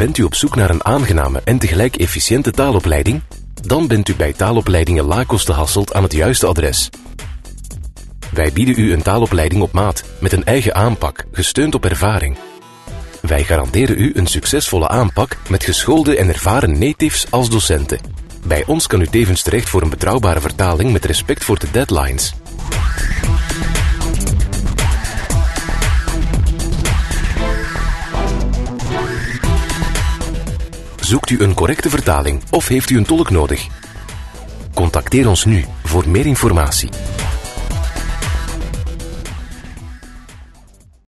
Bent u op zoek naar een aangename en tegelijk efficiënte taalopleiding? Dan bent u bij taalopleidingen Lacoste Hasselt aan het juiste adres. Wij bieden u een taalopleiding op maat met een eigen aanpak, gesteund op ervaring. Wij garanderen u een succesvolle aanpak met geschoolde en ervaren natives als docenten. Bij ons kan u tevens terecht voor een betrouwbare vertaling met respect voor de deadlines. Zoekt u een correcte vertaling of heeft u een tolk nodig? Contacteer ons nu voor meer informatie.